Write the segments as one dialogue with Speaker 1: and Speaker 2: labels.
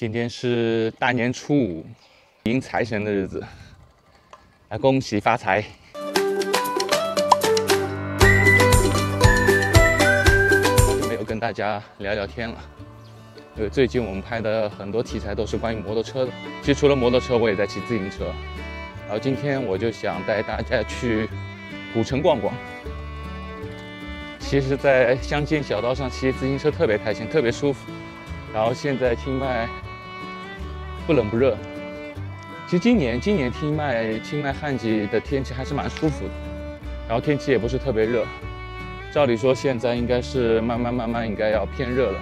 Speaker 1: 今天是大年初五，迎财神的日子，来恭喜发财。没有跟大家聊聊天了，因为最近我们拍的很多题材都是关于摩托车的。其实除了摩托车，我也在骑自行车。然后今天我就想带大家去古城逛逛。其实，在乡间小道上骑自行车特别开心，特别舒服。然后现在清迈不冷不热。其实今年今年清迈清迈旱季的天气还是蛮舒服的，然后天气也不是特别热。照理说现在应该是慢慢慢慢应该要偏热了，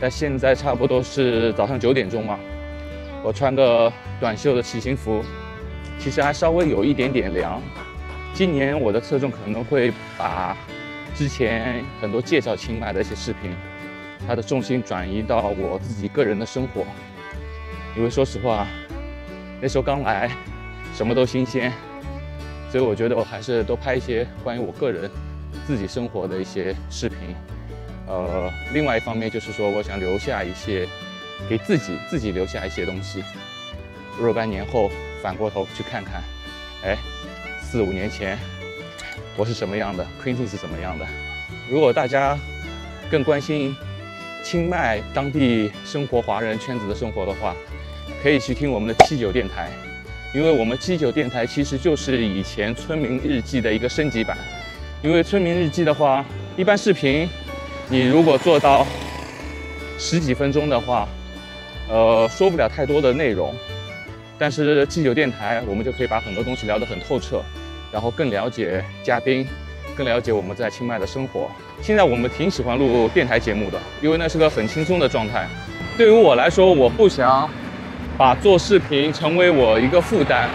Speaker 1: 但现在差不多是早上九点钟嘛。我穿个短袖的骑行服，其实还稍微有一点点凉。今年我的侧重可能会把。之前很多介绍清迈的一些视频，它的重心转移到我自己个人的生活，因为说实话，那时候刚来，什么都新鲜，所以我觉得我还是多拍一些关于我个人自己生活的一些视频。呃，另外一方面就是说，我想留下一些给自己自己留下一些东西，若干年后反过头去看看，哎，四五年前。我是什么样的，Quincy 是什么样的？如果大家更关心清迈当地生活华人圈子的生活的话，可以去听我们的七九电台，因为我们七九电台其实就是以前村民日记的一个升级版。因为村民日记的话，一般视频你如果做到十几分钟的话，呃，说不了太多的内容，但是七九电台我们就可以把很多东西聊得很透彻。然后更了解嘉宾，更了解我们在清迈的生活。现在我们挺喜欢录电台节目的，因为那是个很轻松的状态。对于我来说，我不想把做视频成为我一个负担，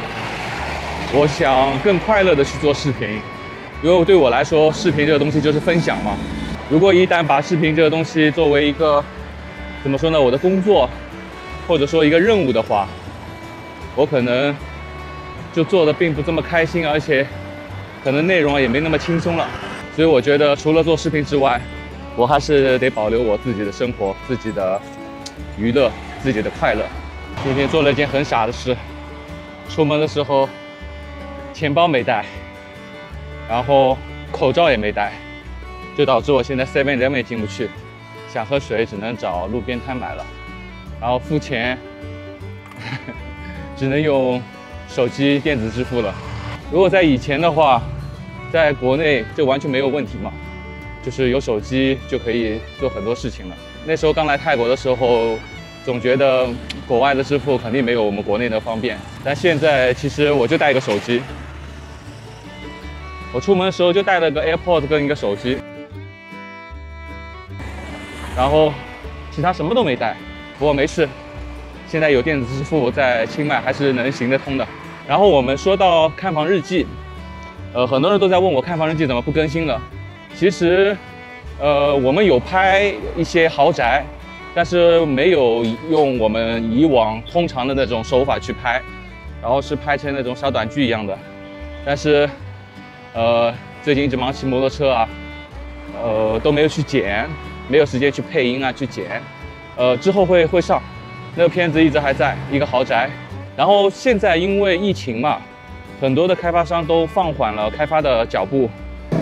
Speaker 1: 我想更快乐的去做视频。因为对我来说，视频这个东西就是分享嘛。如果一旦把视频这个东西作为一个怎么说呢，我的工作，或者说一个任务的话，我可能。就做的并不这么开心，而且可能内容也没那么轻松了。所以我觉得，除了做视频之外，我还是得保留我自己的生活、自己的娱乐、自己的快乐。今天做了一件很傻的事，出门的时候钱包没带，然后口罩也没带，就导致我现在 Seven 人也进不去，想喝水只能找路边摊买了，然后付钱 只能用。手机电子支付了。如果在以前的话，在国内就完全没有问题嘛，就是有手机就可以做很多事情了。那时候刚来泰国的时候，总觉得国外的支付肯定没有我们国内的方便。但现在其实我就带一个手机，我出门的时候就带了个 AirPods 跟一个手机，然后其他什么都没带。不过没事，现在有电子支付在清迈还是能行得通的。然后我们说到看房日记，呃，很多人都在问我看房日记怎么不更新了。其实，呃，我们有拍一些豪宅，但是没有用我们以往通常的那种手法去拍，然后是拍成那种小短剧一样的。但是，呃，最近一直忙骑摩托车啊，呃，都没有去剪，没有时间去配音啊，去剪。呃，之后会会上，那个片子一直还在一个豪宅。然后现在因为疫情嘛，很多的开发商都放缓了开发的脚步，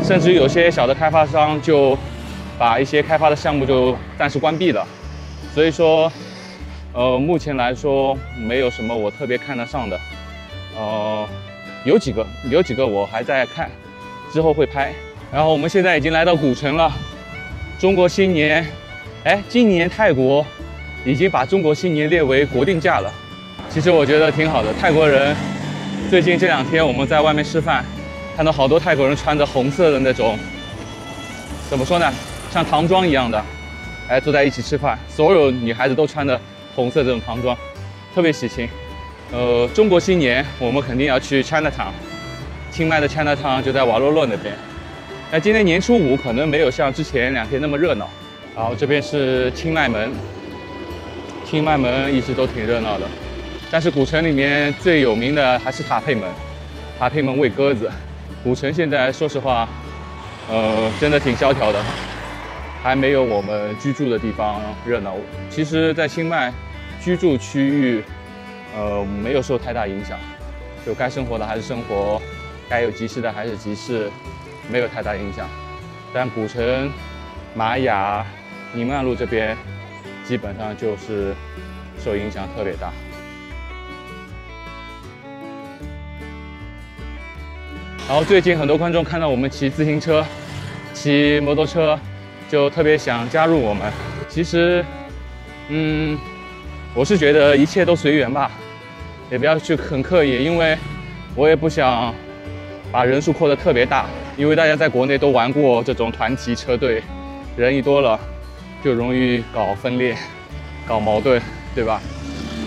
Speaker 1: 甚至有些小的开发商就把一些开发的项目就暂时关闭了。所以说，呃，目前来说没有什么我特别看得上的，呃，有几个有几个我还在看，之后会拍。然后我们现在已经来到古城了，中国新年，哎，今年泰国已经把中国新年列为国定假了。其实我觉得挺好的。泰国人最近这两天我们在外面吃饭，看到好多泰国人穿着红色的那种，怎么说呢，像唐装一样的，哎，坐在一起吃饭。所有女孩子都穿的红色这种唐装，特别喜庆。呃，中国新年我们肯定要去 China Town，清迈的 China Town 就在瓦洛洛那边。那今天年初五可能没有像之前两天那么热闹。然后这边是清迈门，清迈门一直都挺热闹的。但是古城里面最有名的还是塔佩门，塔佩门喂鸽子。古城现在说实话，呃，真的挺萧条的，还没有我们居住的地方热闹。其实，在清迈，居住区域，呃，没有受太大影响，就该生活的还是生活，该有集市的还是集市，没有太大影响。但古城、玛雅、宁曼路这边，基本上就是受影响特别大。然后最近很多观众看到我们骑自行车、骑摩托车，就特别想加入我们。其实，嗯，我是觉得一切都随缘吧，也不要去很刻意，因为我也不想把人数扩得特别大，因为大家在国内都玩过这种团体车队，人一多了就容易搞分裂、搞矛盾，对吧？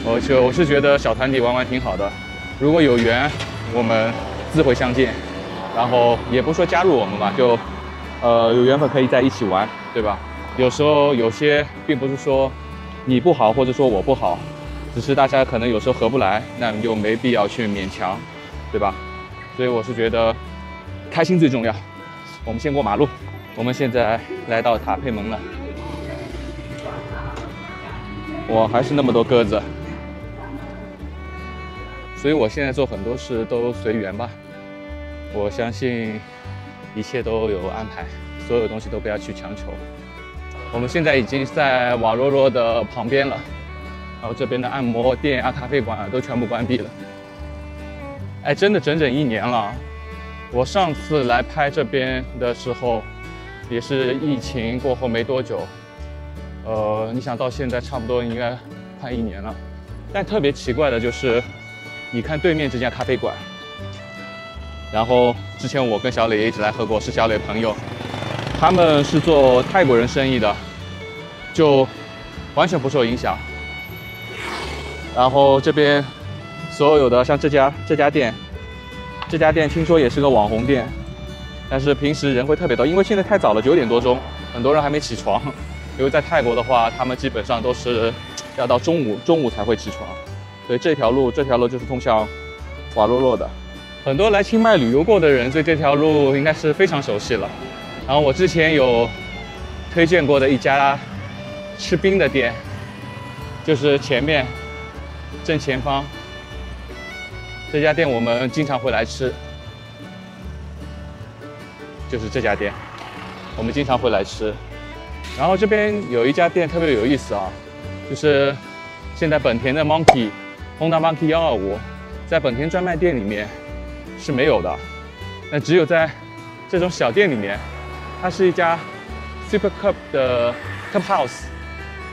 Speaker 1: 我就我是觉得小团体玩玩挺好的，如果有缘，我们自会相见。然后也不说加入我们吧，就，呃，有缘分可以在一起玩，对吧？有时候有些并不是说你不好，或者说我不好，只是大家可能有时候合不来，那你就没必要去勉强，对吧？所以我是觉得开心最重要。我们先过马路，我们现在来到塔佩门了。哇，还是那么多鸽子，所以我现在做很多事都随缘吧。我相信一切都有安排，所有东西都不要去强求。我们现在已经在瓦洛洛的旁边了，然后这边的按摩店啊、咖啡馆啊都全部关闭了。哎，真的整整一年了。我上次来拍这边的时候，也是疫情过后没多久。呃，你想到现在差不多应该快一年了。但特别奇怪的就是，你看对面这家咖啡馆。然后之前我跟小磊也一直来喝过，是小磊朋友，他们是做泰国人生意的，就完全不受影响。然后这边所有的像这家这家店，这家店听说也是个网红店，但是平时人会特别多，因为现在太早了，九点多钟，很多人还没起床。因为在泰国的话，他们基本上都是要到中午中午才会起床，所以这条路这条路就是通向瓦洛洛的。很多来清迈旅游过的人对这条路应该是非常熟悉了。然后我之前有推荐过的一家吃冰的店，就是前面正前方这家店，我们经常会来吃。就是这家店，我们经常会来吃。然后这边有一家店特别有意思啊，就是现在本田的 Monkey，Honda Monkey 幺二五，在本田专卖店里面。是没有的，那只有在这种小店里面，它是一家 Super Cup 的 Cup House，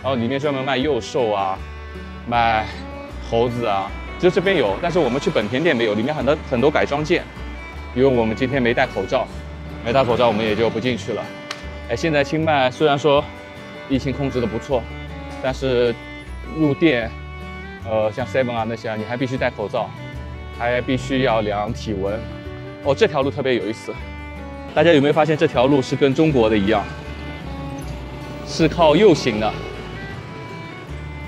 Speaker 1: 然后里面专门卖幼兽啊，卖猴子啊，只有这边有。但是我们去本田店没有，里面很多很多改装件，因为我们今天没戴口罩，没戴口罩我们也就不进去了。哎，现在清迈虽然说疫情控制的不错，但是入店，呃，像 Seven 啊那些，你还必须戴口罩。还必须要量体温哦。这条路特别有意思，大家有没有发现这条路是跟中国的一样，是靠右行的？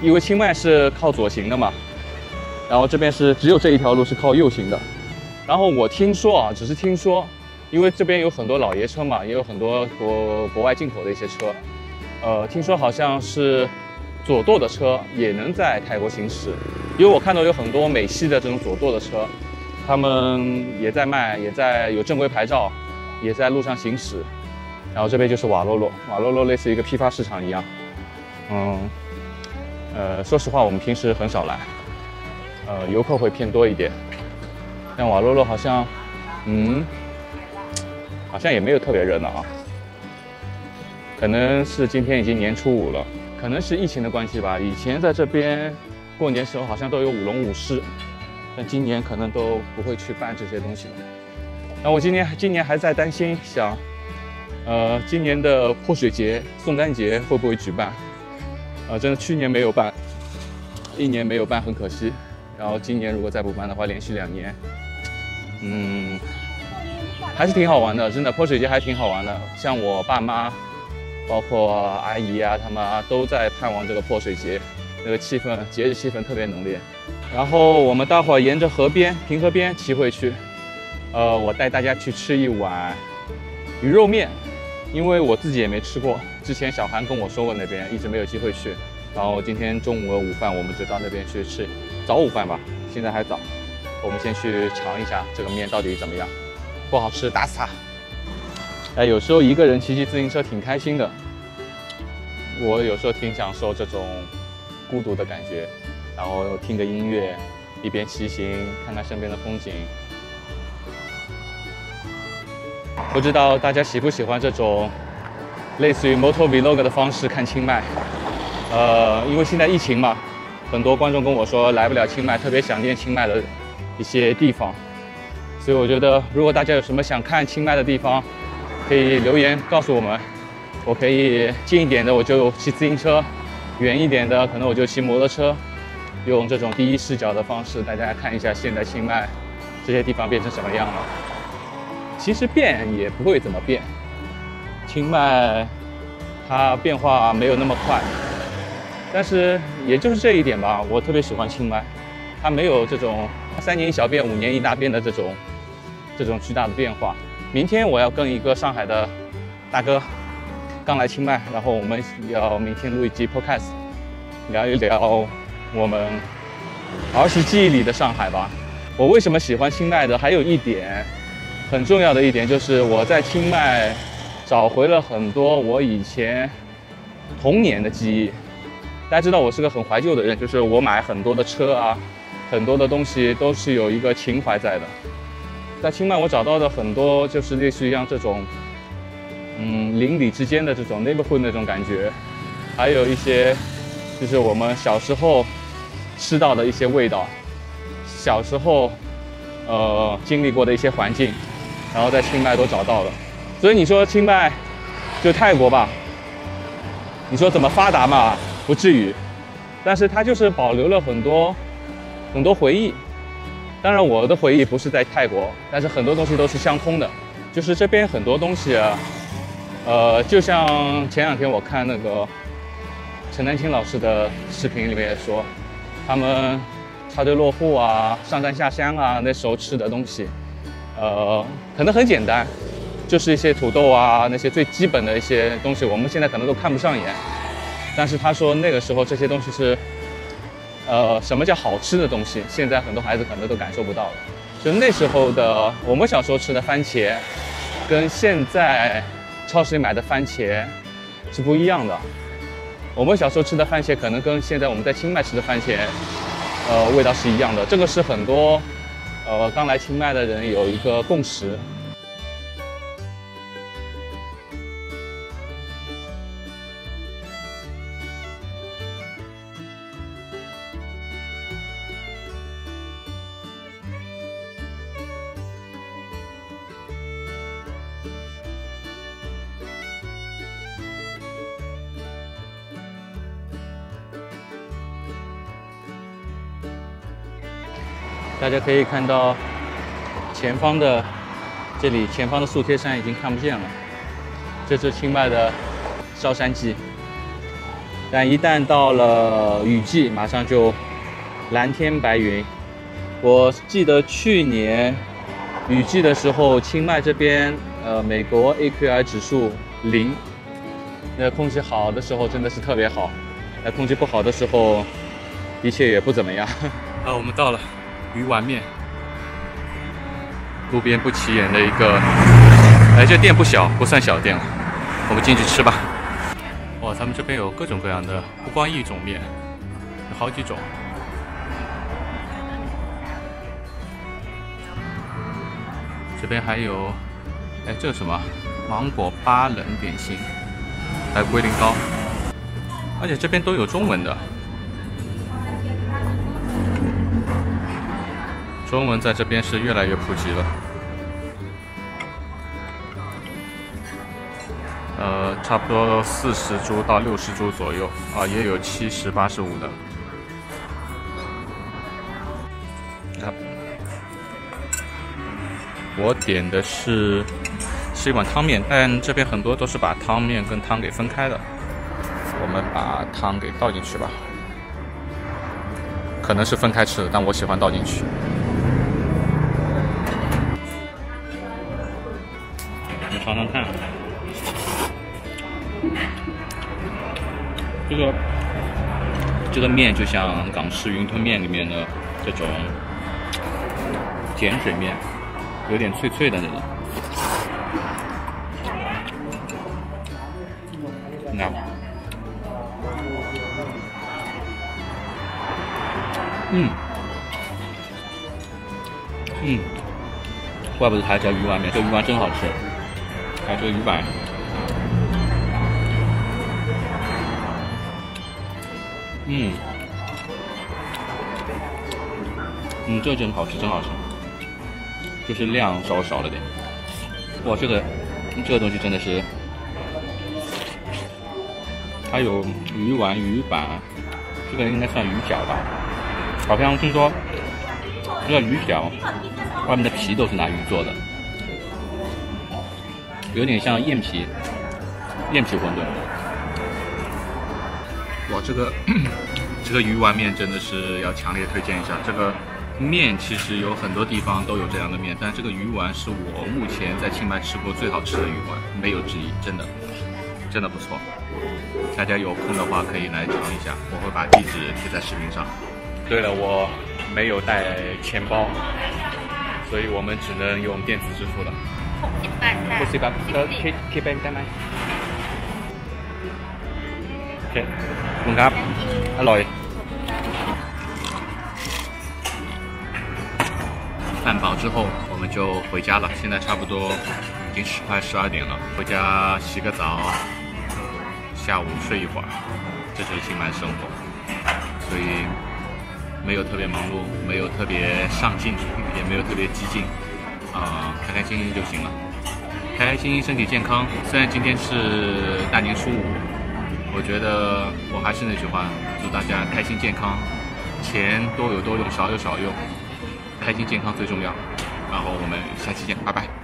Speaker 1: 因为清迈是靠左行的嘛。然后这边是只有这一条路是靠右行的。然后我听说啊，只是听说，因为这边有很多老爷车嘛，也有很多国国外进口的一些车。呃，听说好像是。左舵的车也能在泰国行驶，因为我看到有很多美系的这种左舵的车，他们也在卖，也在有正规牌照，也在路上行驶。然后这边就是瓦洛洛，瓦洛洛类似一个批发市场一样。嗯，呃，说实话，我们平时很少来，呃，游客会偏多一点。但瓦洛洛好像，嗯，好像也没有特别热闹啊，可能是今天已经年初五了。可能是疫情的关系吧，以前在这边过年时候好像都有舞龙舞狮，但今年可能都不会去办这些东西了。那我今年今年还在担心，想，呃，今年的泼水节、送干节会不会举办？呃，真的去年没有办，一年没有办很可惜。然后今年如果再不办的话，连续两年，嗯，还是挺好玩的，真的泼水节还挺好玩的。像我爸妈。包括阿姨啊，他们啊都在盼望这个泼水节，那个气氛，节日气氛特别浓烈。然后我们待会儿沿着河边平河边骑回去，呃，我带大家去吃一碗鱼肉面，因为我自己也没吃过。之前小韩跟我说过那边，一直没有机会去。然后今天中午的午饭我们就到那边去吃早午饭吧，现在还早，我们先去尝一下这个面到底怎么样，不好吃打死他。哎，有时候一个人骑骑自行车挺开心的，我有时候挺享受这种孤独的感觉，然后听个音乐，一边骑行，看看身边的风景。不知道大家喜不喜欢这种类似于 moto vlog 的方式看清迈？呃，因为现在疫情嘛，很多观众跟我说来不了清迈，特别想念清迈的一些地方，所以我觉得如果大家有什么想看清迈的地方，可以留言告诉我们，我可以近一点的我就骑自行车，远一点的可能我就骑摩托车，用这种第一视角的方式，大家看一下现在清迈这些地方变成什么样了。其实变也不会怎么变，清迈它变化没有那么快。但是也就是这一点吧，我特别喜欢清迈，它没有这种三年一小变、五年一大变的这种这种巨大的变化。明天我要跟一个上海的大哥刚来清迈，然后我们要明天录一集 podcast，聊一聊我们儿时记忆里的上海吧。我为什么喜欢清迈的？还有一点很重要的一点就是我在清迈找回了很多我以前童年的记忆。大家知道我是个很怀旧的人，就是我买很多的车啊，很多的东西都是有一个情怀在的。在清迈，我找到的很多就是类似于像这种，嗯，邻里之间的这种 neighborhood 那种感觉，还有一些就是我们小时候吃到的一些味道，小时候呃经历过的一些环境，然后在清迈都找到了。所以你说清迈就泰国吧，你说怎么发达嘛？不至于，但是它就是保留了很多很多回忆。当然，我的回忆不是在泰国，但是很多东西都是相通的。就是这边很多东西，呃，就像前两天我看那个陈丹青老师的视频里面也说，他们插队落户啊、上山下乡啊，那时候吃的东西，呃，可能很简单，就是一些土豆啊，那些最基本的一些东西，我们现在可能都看不上眼。但是他说那个时候这些东西是，呃，什么叫好吃的东西？现在很多孩子可能都感受不到了。就那时候的我们小时候吃的番茄，跟现在超市里买的番茄是不一样的。我们小时候吃的番茄可能跟现在我们在清迈吃的番茄，呃，味道是一样的。这个是很多呃刚来清迈的人有一个共识。大家可以看到，前方的这里前方的素贴山已经看不见了，这是清迈的烧山季。但一旦到了雨季，马上就蓝天白云。我记得去年雨季的时候，清迈这边呃美国 AQI 指数零，那空气好的时候真的是特别好，那空气不好的时候，一切也不怎么样。啊，我们到了。鱼丸面，路边不起眼的一个，哎，这店不小，不算小店了。我们进去吃吧。哇，他们这边有各种各样的，不光一种面，有好几种。这边还有，哎，这什么？芒果巴冷点心，还有龟苓膏，而且这边都有中文的。中文在这边是越来越普及了，呃，差不多四十株到六十株左右啊，也有七十八十五的。啊，我点的是是一碗汤面，但这边很多都是把汤面跟汤给分开的。我们把汤给倒进去吧，可能是分开吃的，但我喜欢倒进去。尝尝看，这个这个面就像港式云吞面里面的这种碱水面，有点脆脆的那种。那，嗯，嗯，怪不得它叫鱼丸面，这鱼丸真好吃。还有这个鱼板，嗯，嗯，这真好吃，真好吃，就是量稍少了点。哇，这个这个东西真的是。还有鱼丸、鱼板，这个应该算鱼饺吧？好像听说这个鱼饺外面的皮都是拿鱼做的，有点像燕皮，燕皮馄饨。哇，这个 这个鱼丸面真的是要强烈推荐一下。这个面其实有很多地方都有这样的面，但这个鱼丸是我目前在清迈吃过最好吃的鱼丸，没有之一，真的。真的不错，大家有空的话可以来尝一下，我会把地址贴在视频上。对了，我没有带钱包，所以我们只能用电子支付了。不是吧？呃，K K 杯ได้ไหม？OK，คุณครับอร่อย。饭饱之后，我们就回家了。现在差不多已经十快十二点了，回家洗个澡。下午睡一会儿，这就是清迈生活，所以没有特别忙碌，没有特别上进，也没有特别激进， 啊，开开心心就行了，开开心心，身体健康。虽然今天是大年初五，我觉得我还是那句话，祝大家开心健康，钱多有多用，少有少用，开心健康最重要。然后我们下期见，拜拜。